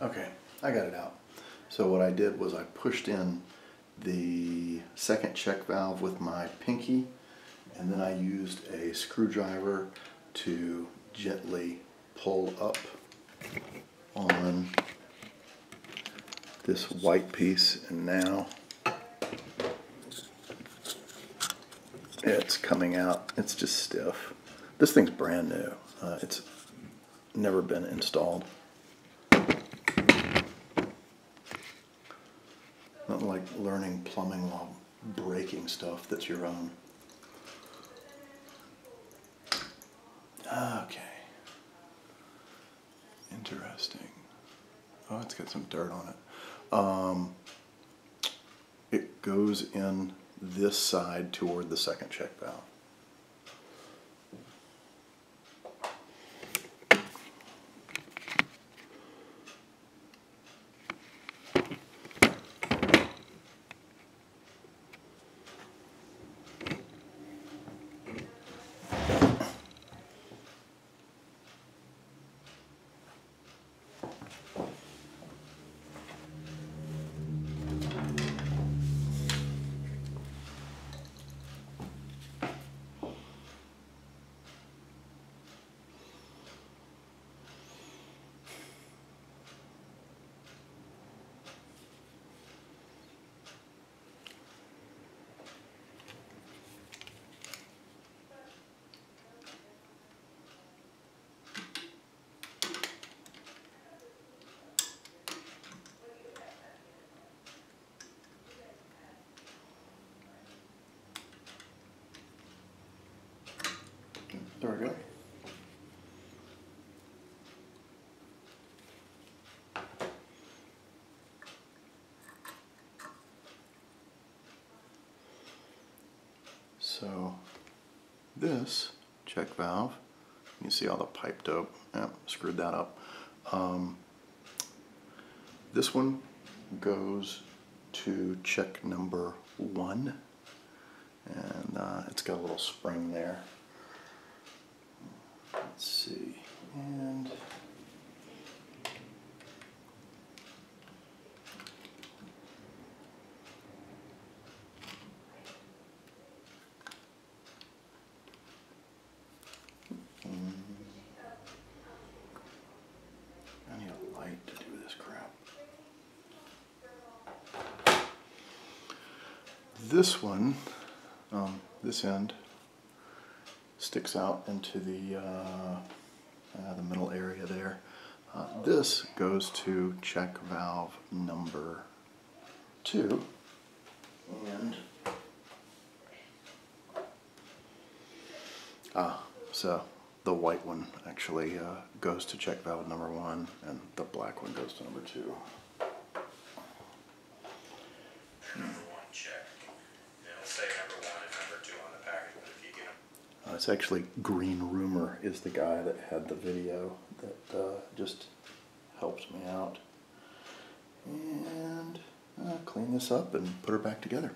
Okay, I got it out. So what I did was I pushed in the second check valve with my pinky and then I used a screwdriver to gently pull up on this white piece and now it's coming out. It's just stiff. This thing's brand new. Uh, it's never been installed. Not like learning plumbing while breaking stuff that's your own. Okay. Interesting. Oh, it's got some dirt on it. Um, it goes in this side toward the second check valve. So this check valve, you see all the pipe dope, yeah, screwed that up. Um, this one goes to check number one and uh, it's got a little spring there. Let's see, and I need a light to do this crap. This one, um, this end, sticks out into the, uh, uh, the middle area there. Uh, this goes to check valve number two. And, ah, so the white one actually uh, goes to check valve number one, and the black one goes to number two. number one check. It'll say number one and number two on it's actually Greenrumor is the guy that had the video that uh, just helped me out. And uh, clean this up and put her back together.